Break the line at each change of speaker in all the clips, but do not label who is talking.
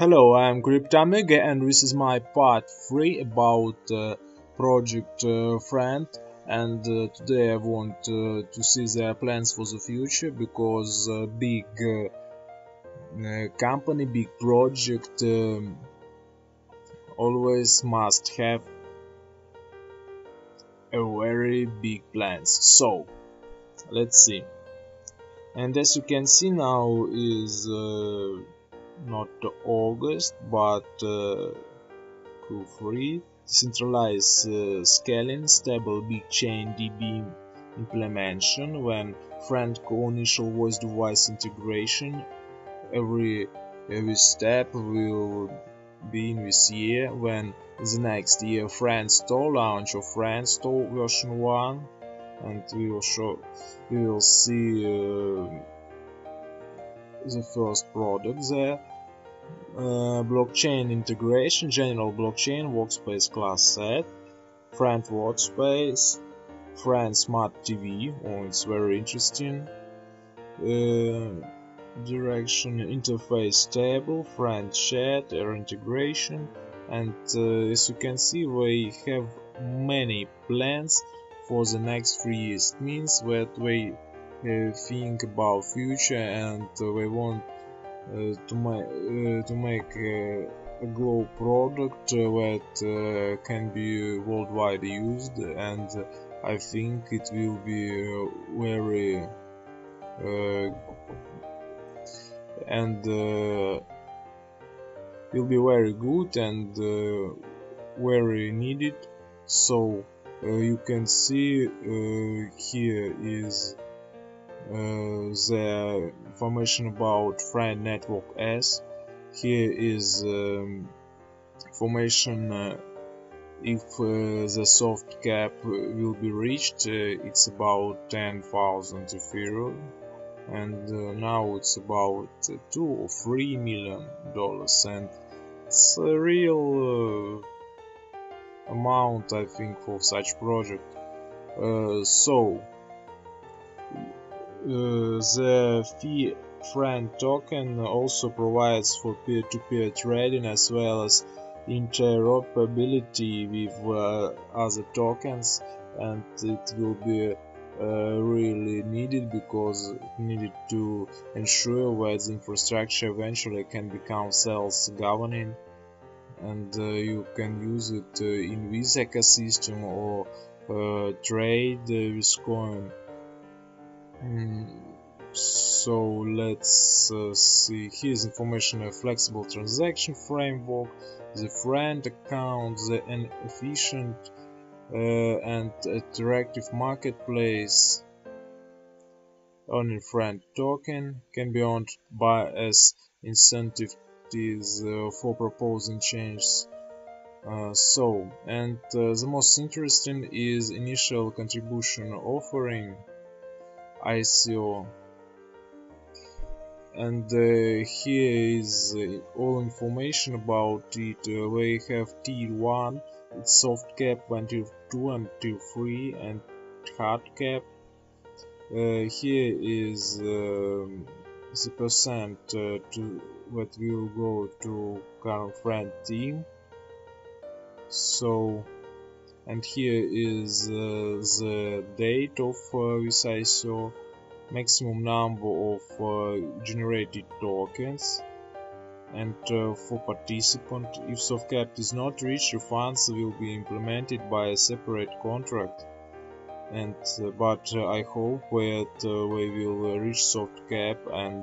Hello, I'm CryptoAmigo and this is my part 3 about uh, Project uh, Friend and uh, today I want uh, to see their plans for the future because uh, big uh, company, big project um, always must have a very big plans. So, let's see. And as you can see now is not August but uh, Q3 decentralized uh, scaling stable BigchainDB implementation. When friend co-initial voice device integration every every step will be in this year. When the next year friend store launch of friend store version 1 and we will show we will see uh, the first product there uh, blockchain integration, general blockchain, workspace class set, friend workspace, friend smart TV, oh it's very interesting, uh, direction interface table, friend chat, error integration, and uh, as you can see we have many plans for the next three years. It means that we think about future and uh, we want uh, to, ma uh, to make uh, a glow product that can be worldwide used and I think it will be very and will be very good and uh, very needed. So uh, you can see uh, here is uh, the information about friend network S. Here is um, information uh, if uh, the soft cap will be reached. it's about 10,000 Ethereum and uh, now it's about uh, two or three million dollars and it's a real uh, amount I think for such project so uh, the fee friend token also provides for peer-to-peer -peer trading as well as interoperability with uh, other tokens and it will be uh, really needed because needed to ensure that the infrastructure eventually can become self-governing. And uh, you can use it uh, in this ecosystem or uh, trade with coin Mm, so let's uh, see. Here's information a flexible transaction framework the friend account the an efficient uh, and attractive marketplace. Earning friend token can be earned by as incentive uh, for proposing changes. Uh, so and uh, the most interesting is initial contribution offering ICO and uh, here is uh, all information about it. Uh, we have tier 1 it's soft cap until 2 until 3 and hard cap. Uh, here is um, the percent uh, to what will go to current friend team. So and here is uh, the date of uh, this maximum number of uh, generated tokens. And uh, for participant if soft cap is not reached refunds will be implemented by a separate contract. And uh, but uh, I hope that we will reach soft cap and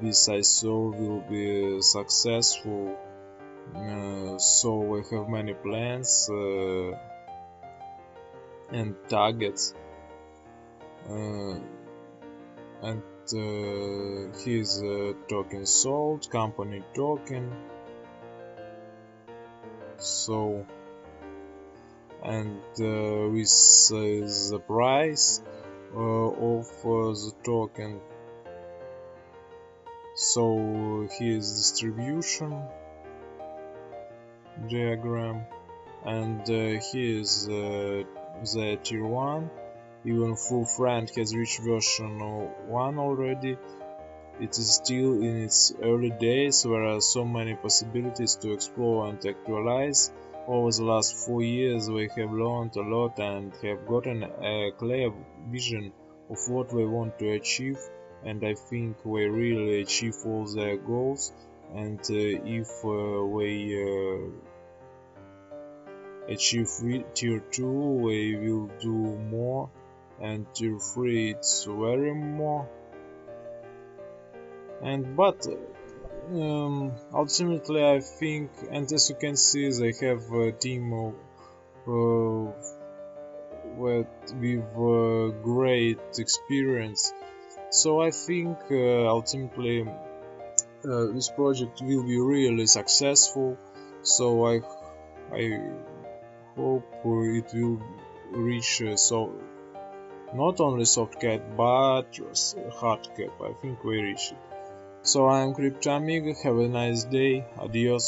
this ICO will be successful uh, so we have many plans uh, and targets. Uh, and uh, here's a token sold company token so and uh, is the price uh, of the token. So here's distribution diagram and uh, here is uh, the tier 1 even full friend has reached version 1 already it is still in its early days, there are so many possibilities to explore and actualize. Over the last four years, we have learned a lot and have gotten a clear vision of what we want to achieve, and I think we really achieve all their goals. And uh, if uh, we uh, achieve tier 2, we will do more, and tier 3 it's very more. And but um, ultimately I think and as you can see they have a team of uh, with, with uh, great experience. So I think uh, ultimately uh, this project will be really successful. So I I hope it will reach uh, so not only soft cap but hard cap I think we reach it. So I am CryptoAmigo, have a nice day, adios.